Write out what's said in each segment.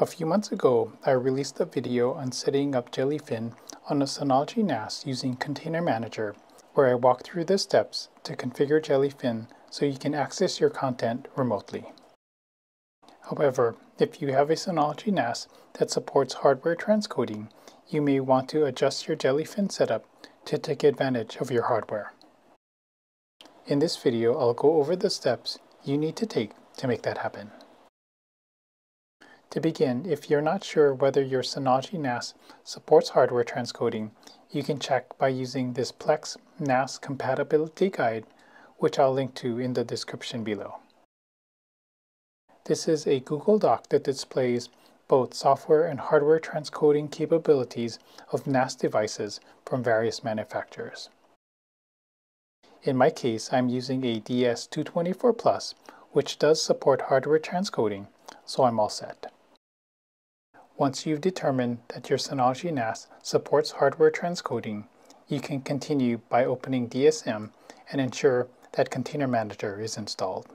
A few months ago, I released a video on setting up Jellyfin on a Synology NAS using Container Manager, where I walk through the steps to configure Jellyfin so you can access your content remotely. However, if you have a Synology NAS that supports hardware transcoding, you may want to adjust your Jellyfin setup to take advantage of your hardware. In this video, I'll go over the steps you need to take to make that happen. To begin, if you're not sure whether your Synology NAS supports hardware transcoding, you can check by using this Plex NAS compatibility guide, which I'll link to in the description below. This is a Google Doc that displays both software and hardware transcoding capabilities of NAS devices from various manufacturers. In my case, I'm using a DS224 Plus, which does support hardware transcoding, so I'm all set. Once you've determined that your Synology NAS supports hardware transcoding, you can continue by opening DSM and ensure that Container Manager is installed.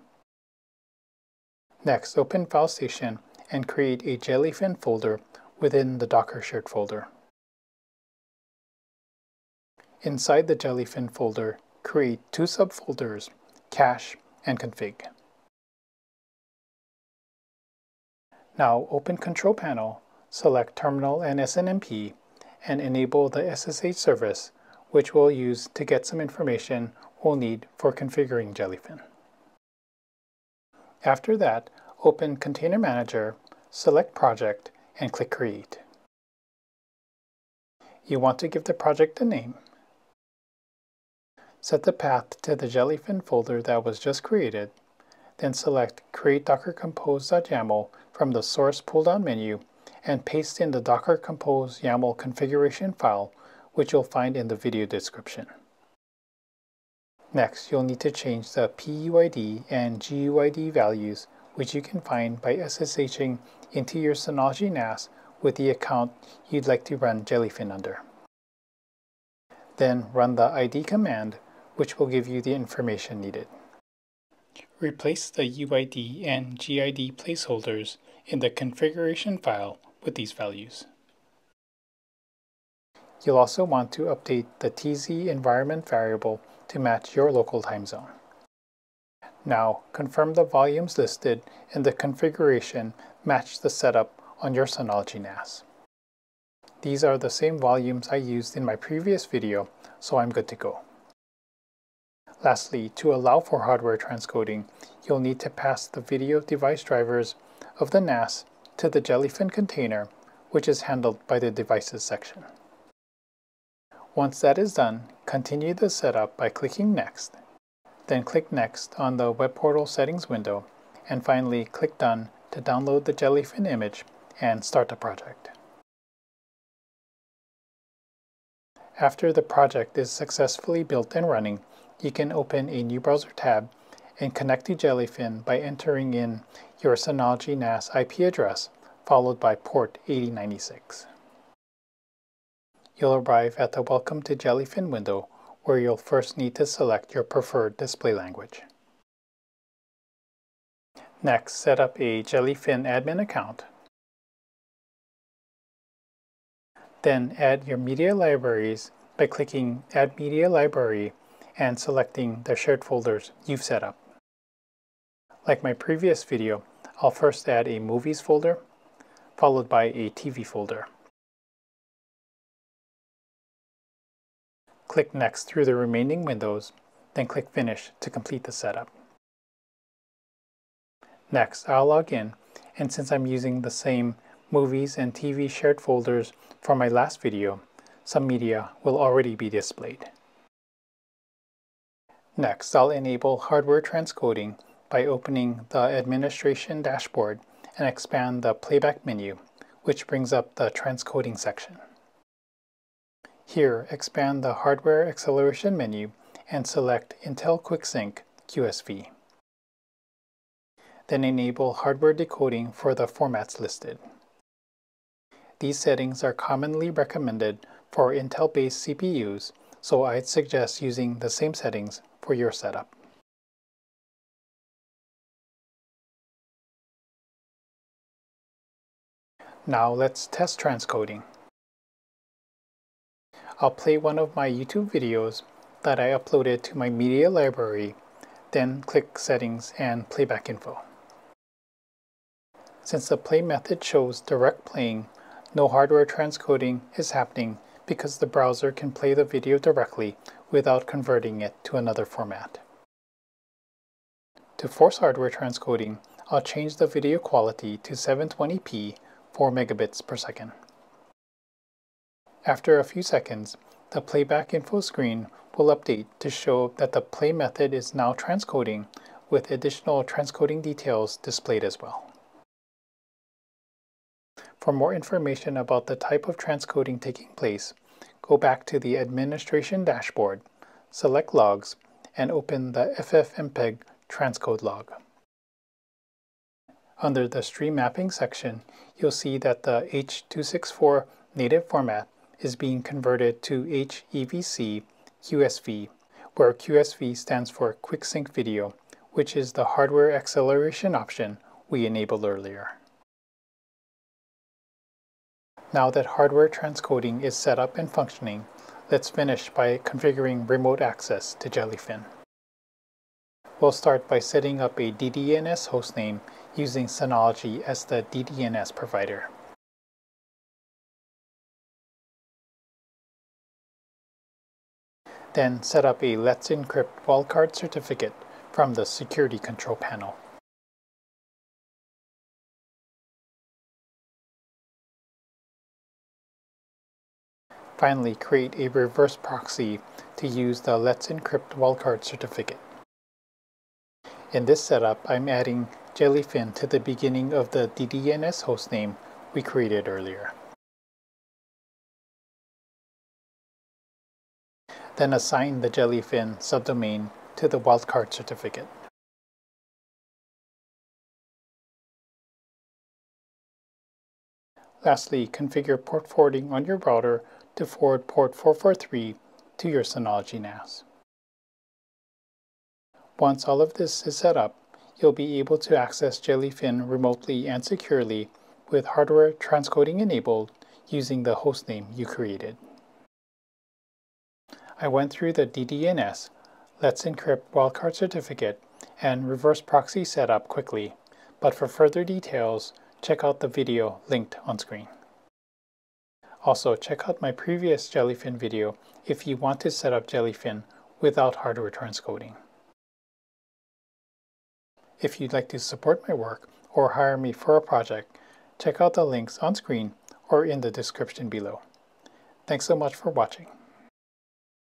Next, open FileStation and create a Jellyfin folder within the Docker shared folder. Inside the Jellyfin folder, create two subfolders, Cache and Config. Now open Control Panel select Terminal and SNMP, and enable the SSH service, which we'll use to get some information we'll need for configuring Jellyfin. After that, open Container Manager, select Project, and click Create. You want to give the project a name. Set the path to the Jellyfin folder that was just created, then select Create Docker Compose.yaml from the Source pull-down menu and paste in the Docker Compose YAML configuration file, which you'll find in the video description. Next, you'll need to change the PUID and GUID values, which you can find by SSHing into your Synology NAS with the account you'd like to run Jellyfin under. Then run the ID command, which will give you the information needed. Replace the UID and GID placeholders in the configuration file with these values. You'll also want to update the TZ environment variable to match your local time zone. Now, confirm the volumes listed in the configuration match the setup on your Synology NAS. These are the same volumes I used in my previous video, so I'm good to go. Lastly, to allow for hardware transcoding, you'll need to pass the video device drivers of the NAS to the Jellyfin container, which is handled by the Devices section. Once that is done, continue the setup by clicking Next. Then click Next on the Web Portal Settings window, and finally click Done to download the Jellyfin image and start the project. After the project is successfully built and running, you can open a new browser tab and connect to Jellyfin by entering in your Synology NAS IP address followed by port 8096. You'll arrive at the Welcome to Jellyfin window where you'll first need to select your preferred display language. Next, set up a Jellyfin admin account. Then add your media libraries by clicking Add Media Library and selecting the shared folders you've set up. Like my previous video, I'll first add a Movies folder, followed by a TV folder. Click Next through the remaining windows, then click Finish to complete the setup. Next, I'll log in, and since I'm using the same Movies and TV shared folders from my last video, some media will already be displayed. Next, I'll enable hardware transcoding by opening the Administration dashboard and expand the Playback menu, which brings up the Transcoding section. Here, expand the Hardware Acceleration menu and select Intel QuickSync QSV. Then enable hardware decoding for the formats listed. These settings are commonly recommended for Intel-based CPUs, so I'd suggest using the same settings for your setup. Now let's test transcoding. I'll play one of my YouTube videos that I uploaded to my media library, then click Settings and Playback Info. Since the play method shows direct playing, no hardware transcoding is happening because the browser can play the video directly without converting it to another format. To force hardware transcoding, I'll change the video quality to 720p 4 megabits per second. After a few seconds, the playback info screen will update to show that the play method is now transcoding with additional transcoding details displayed as well. For more information about the type of transcoding taking place, go back to the Administration dashboard, select Logs, and open the FFmpeg transcode log. Under the Stream Mapping section, you'll see that the H.264 native format is being converted to HEVC QSV, where QSV stands for Quick Sync Video, which is the hardware acceleration option we enabled earlier. Now that hardware transcoding is set up and functioning, let's finish by configuring remote access to Jellyfin. We'll start by setting up a DDNS hostname using Synology as the DDNS provider. Then set up a Let's Encrypt wildcard certificate from the Security Control panel. Finally, create a reverse proxy to use the Let's Encrypt wildcard certificate. In this setup, I'm adding Jellyfin to the beginning of the DDNS hostname we created earlier. Then assign the Jellyfin subdomain to the wildcard certificate. Lastly, configure port forwarding on your router to forward port 443 to your Synology NAS. Once all of this is set up, you'll be able to access Jellyfin remotely and securely with hardware transcoding enabled using the hostname you created. I went through the DDNS, Let's Encrypt wildcard certificate, and reverse proxy setup quickly, but for further details, check out the video linked on screen. Also, check out my previous Jellyfin video if you want to set up Jellyfin without hardware transcoding. If you'd like to support my work or hire me for a project, check out the links on screen or in the description below. Thanks so much for watching.